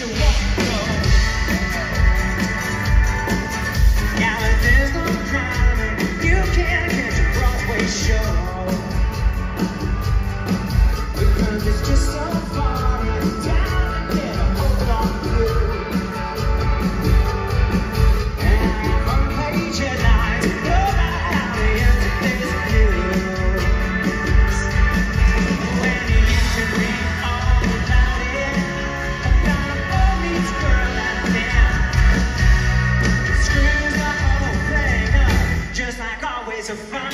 you want. Always a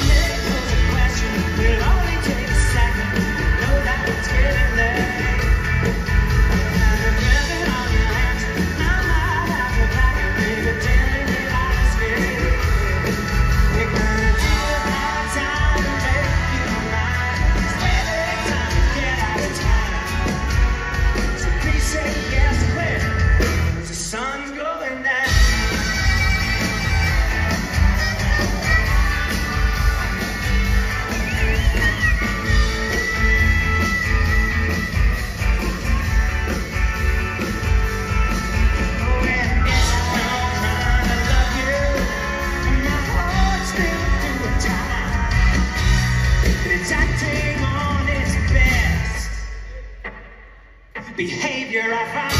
Behavior I find